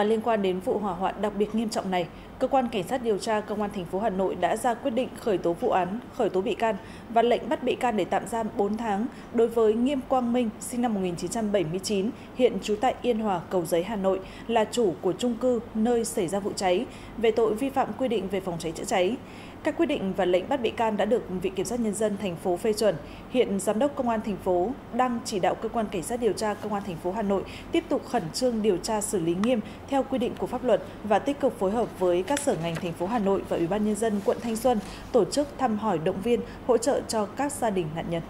Và liên quan đến vụ hỏa hoạn đặc biệt nghiêm trọng này, cơ quan cảnh sát điều tra công an thành phố Hà Nội đã ra quyết định khởi tố vụ án, khởi tố bị can và lệnh bắt bị can để tạm giam 4 tháng đối với Nghiêm Quang Minh, sinh năm 1979, hiện trú tại Yên Hòa, Cầu Giấy, Hà Nội, là chủ của trung cư nơi xảy ra vụ cháy, về tội vi phạm quy định về phòng cháy chữa cháy. Các quyết định và lệnh bắt bị can đã được Viện Kiểm sát Nhân dân thành phố phê chuẩn. Hiện Giám đốc Công an thành phố đang chỉ đạo cơ quan cảnh sát điều tra Công an thành phố Hà Nội tiếp tục khẩn trương điều tra xử lý nghiêm theo quy định của pháp luật và tích cực phối hợp với các sở ngành thành phố Hà Nội và Ủy ban nhân dân quận Thanh Xuân tổ chức thăm hỏi động viên, hỗ trợ cho các gia đình nạn nhân.